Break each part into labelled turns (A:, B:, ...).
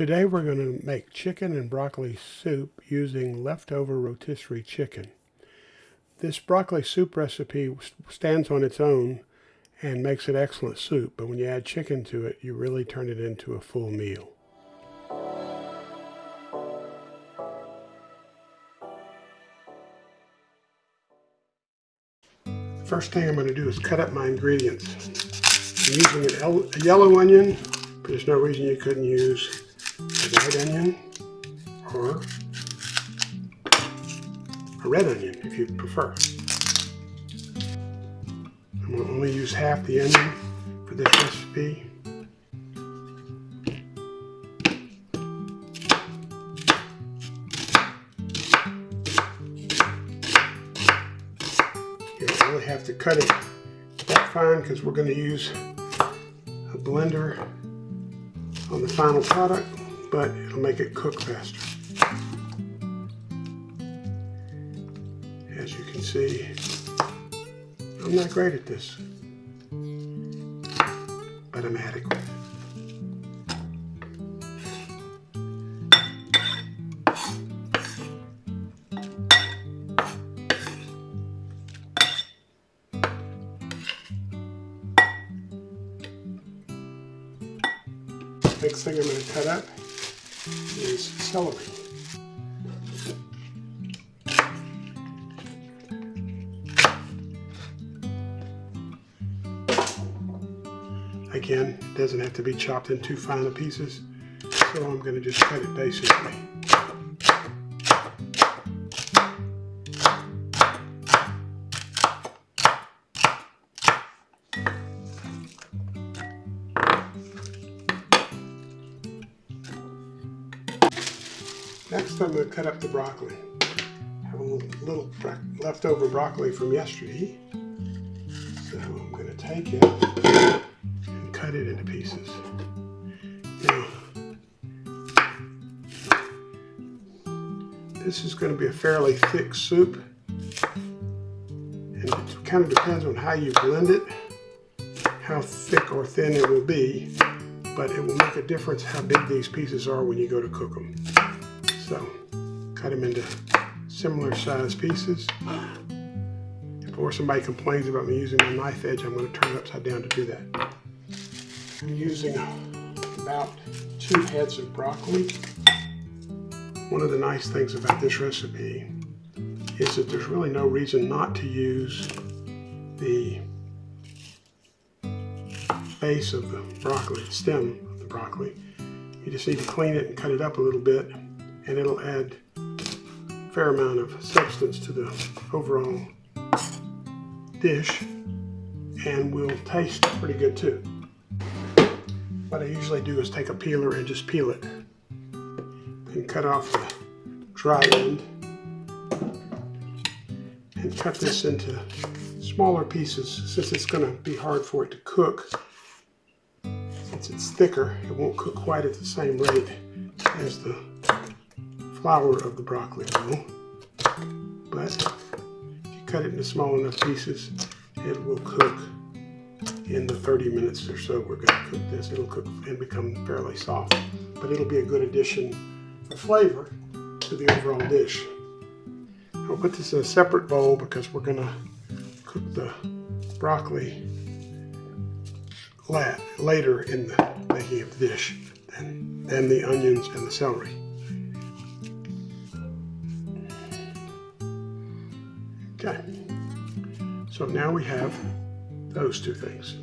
A: Today we're going to make chicken and broccoli soup using leftover rotisserie chicken. This broccoli soup recipe stands on its own and makes an excellent soup, but when you add chicken to it, you really turn it into a full meal. First thing I'm going to do is cut up my ingredients. I'm using a yellow onion, but there's no reason you couldn't use a white onion or a red onion if you prefer. I'm going to only use half the onion for this recipe. You have to cut it that fine because we're going to use a blender on the final product, but it'll make it cook faster. As you can see, I'm not great at this, but I'm adequate. Next thing I'm going to cut up is celery. Again, doesn't have to be chopped in too fine pieces, so I'm going to just cut it basically. Next I'm going to cut up the broccoli. I have a little, little leftover broccoli from yesterday. So I'm going to take it and cut it into pieces. Now, this is going to be a fairly thick soup. And it kind of depends on how you blend it, how thick or thin it will be. But it will make a difference how big these pieces are when you go to cook them. So cut them into similar size pieces. Before somebody complains about me using my knife edge, I'm going to turn it upside down to do that. I'm using about two heads of broccoli. One of the nice things about this recipe is that there's really no reason not to use the base of the broccoli, the stem of the broccoli. You just need to clean it and cut it up a little bit and it'll add a fair amount of substance to the overall dish and will taste pretty good too. What I usually do is take a peeler and just peel it and cut off the dry end and cut this into smaller pieces since it's going to be hard for it to cook. Since it's thicker, it won't cook quite at the same rate as the flower of the broccoli will. But if you cut it into small enough pieces, it will cook in the 30 minutes or so we're going to cook this. It'll cook and become fairly soft. But it'll be a good addition for flavor to the overall dish. I'll put this in a separate bowl because we're going to cook the broccoli later in the making of the dish than, than the onions and the celery. So now we have those two things.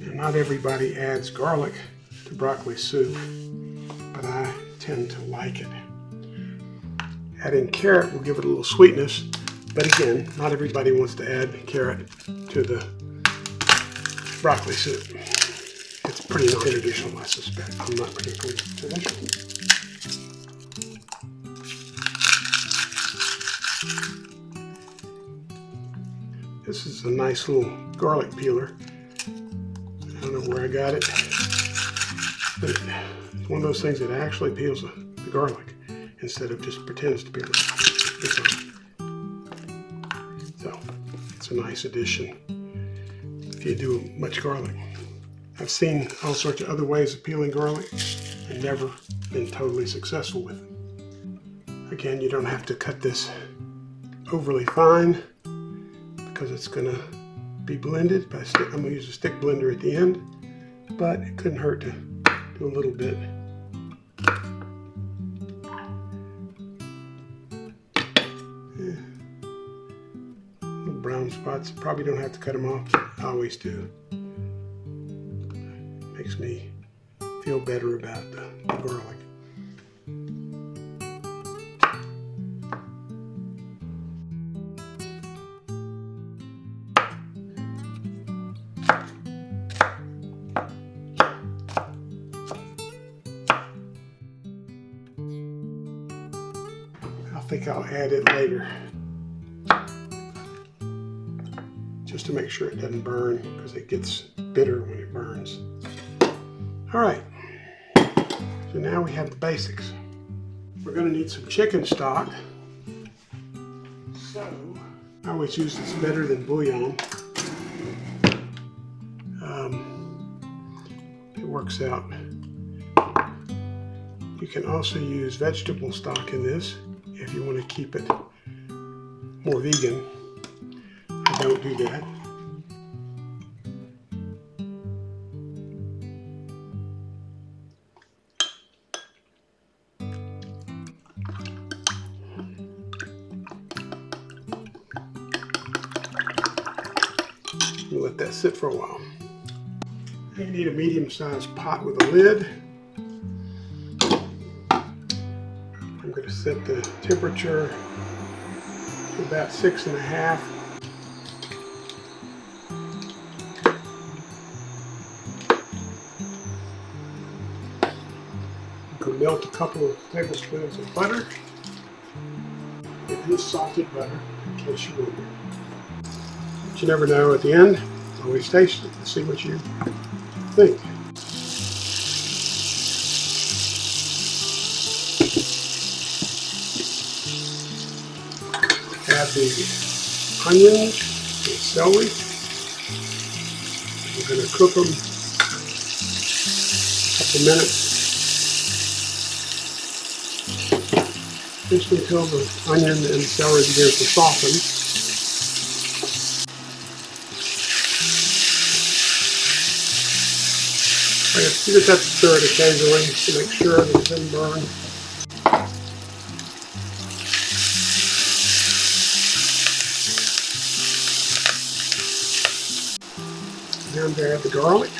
A: Now, not everybody adds garlic to broccoli soup, but I tend to like it. Adding carrot will give it a little sweetness, but again, not everybody wants to add carrot to the broccoli soup. It's pretty non-traditional, I suspect. I'm not particularly traditional. This is a nice little garlic peeler. I don't know where I got it, but it's one of those things that actually peels the, garlic instead of just pretends to peel it. So it's a nice addition if you do much garlic. I've seen all sorts of other ways of peeling garlic. and never been totally successful with it. Again, you don't have to cut this overly fine because it's going to be blended. I'm going to use a stick blender at the end, but it couldn't hurt to do a little bit. Little brown spots, probably don't have to cut them off, I always do. Makes me feel better about the garlic. I'll add it later. Just to make sure it doesn't burn because it gets bitter when it burns. All right, so now we have the basics. We're gonna need some chicken stock. So, I always use this better than bouillon. Um, it works out. You can also use vegetable stock in this if you want to keep it more vegan. I don't do that. Let that sit for a while. You need a medium-sized pot with a lid. Set the temperature to about six and a half. You can melt a couple of tablespoons of butter. It is salted butter, in case you wonder. But you never know at the end. Always taste it and see what you think. The onions and celery. We're going to cook them a couple minutes. Just until the onion and celery begin to soften. You just have to stir it occasionally to make sure that it doesn't burn. There the garlic.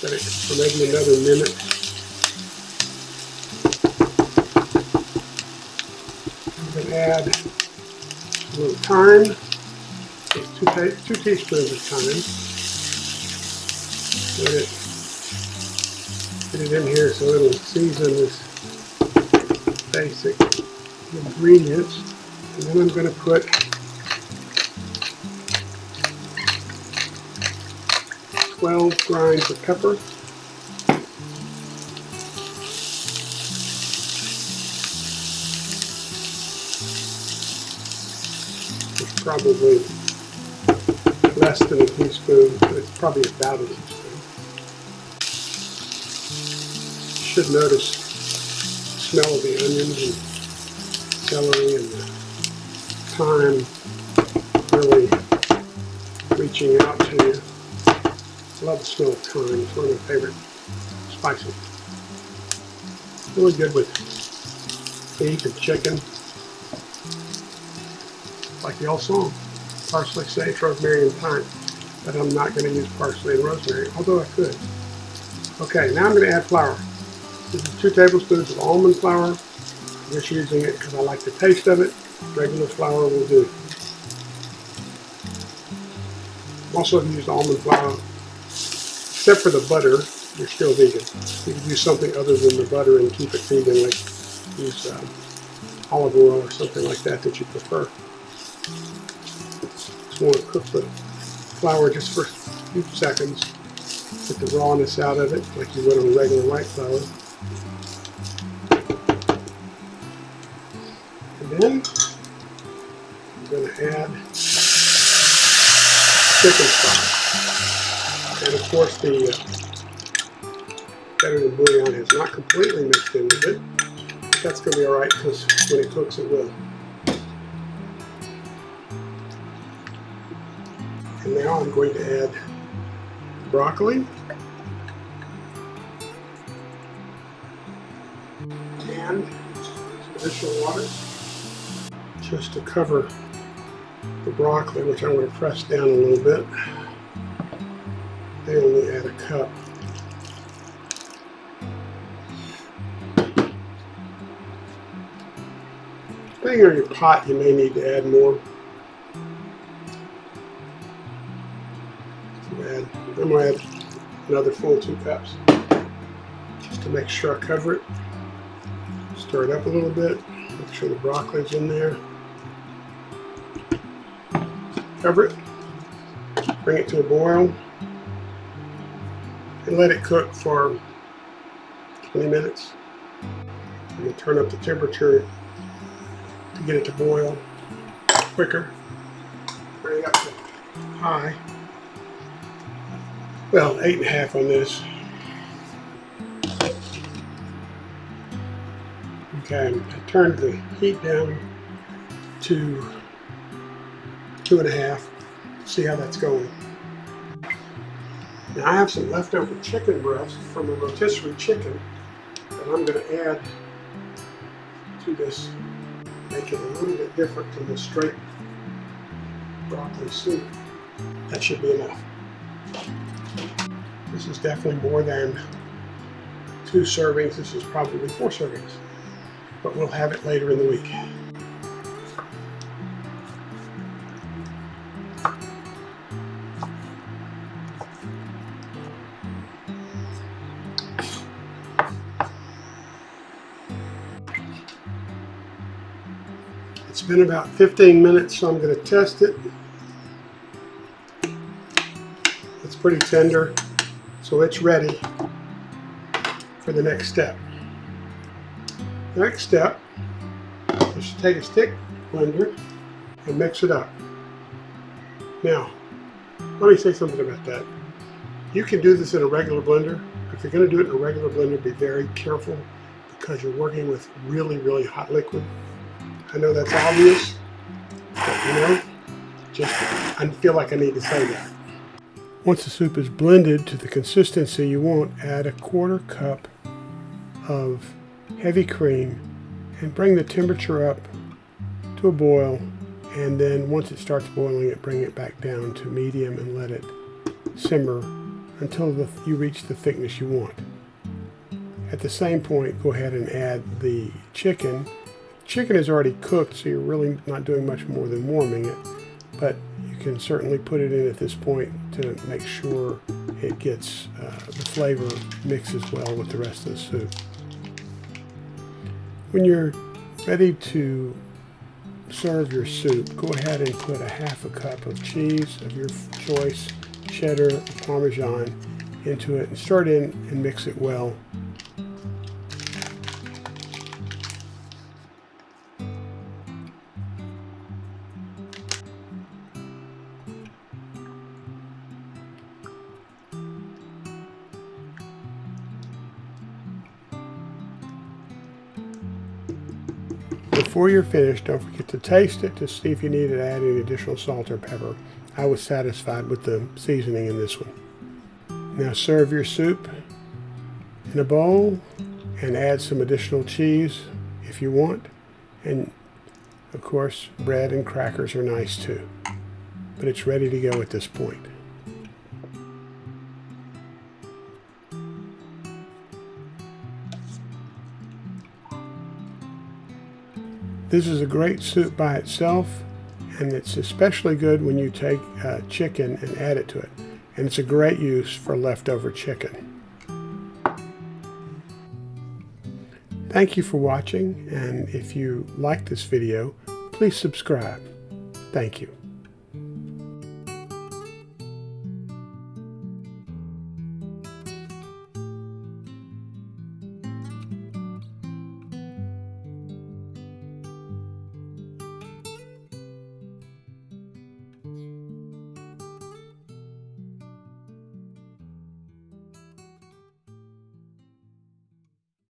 A: Set it for maybe another minute. I'm going to add a little thyme, two, two teaspoons of thyme. Put it, put it in here so it'll season this basic ingredients. And then I'm going to put twelve grinds of pepper. It's probably less than a teaspoon, but it's probably about a teaspoon. You should notice the smell of the onions celery and thyme really reaching out to you. Love the smell of thyme. It's one of my favorite spices. Really good with beef and chicken. Like the old song, parsley, sage, rosemary, and thyme. But I'm not going to use parsley and rosemary, although I could. Okay, now I'm going to add flour. This is two tablespoons of almond flour, just using it because I like the taste of it. Regular flour will do. Also, if you use almond flour, except for the butter, you're still vegan. You can use something other than the butter and keep it vegan, like use uh, olive oil or something like that that you prefer. Just want to cook the flour just for a few seconds. Get the rawness out of it, like you would on regular white flour. Then I'm going to add chicken stock. And of course the uh, than bouillon has not completely mixed in with it. But that's going to be alright because when it cooks it will. And now I'm going to add broccoli and additional water just to cover the broccoli, which I'm going to press down a little bit. I only add a cup. Depending on your pot, you may need to add more. Add, I'm going to add another full two cups just to make sure I cover it. Stir it up a little bit, make sure the broccoli's in there. Cover it, bring it to a boil, and let it cook for 20 minutes. I'm going to turn up the temperature to get it to boil quicker. Bring it up to high. Well, eight and a half on this. Okay, I turned the heat down to two and a half. See how that's going. Now I have some leftover chicken breast from a rotisserie chicken that I'm going to add to this, make it a little bit different from the straight broccoli soup. That should be enough. This is definitely more than two servings. This is probably four servings, but we'll have it later in the week. It's been about 15 minutes, so I'm going to test it. It's pretty tender, so it's ready for the next step. The next step is to take a stick blender and mix it up. Now, let me say something about that. You can do this in a regular blender. If you're going to do it in a regular blender, be very careful because you're working with really, really hot liquid. I know that's obvious, but you know, just I feel like I need to say that. Once the soup is blended to the consistency you want, add a quarter cup of heavy cream and bring the temperature up to a boil and then once it starts boiling it bring it back down to medium and let it simmer until the, you reach the thickness you want. At the same point go ahead and add the chicken Chicken is already cooked, so you're really not doing much more than warming it, but you can certainly put it in at this point to make sure it gets uh, the flavor mixes well with the rest of the soup. When you're ready to serve your soup, go ahead and put a half a cup of cheese of your choice, cheddar, parmesan, into it and stir it in and mix it well Before you're finished, don't forget to taste it to see if you need to add any additional salt or pepper. I was satisfied with the seasoning in this one. Now serve your soup in a bowl and add some additional cheese if you want. And of course, bread and crackers are nice too. But it's ready to go at this point. This is a great soup by itself, and it's especially good when you take uh, chicken and add it to it. And it's a great use for leftover chicken. Thank you for watching, and if you like this video, please subscribe. Thank you.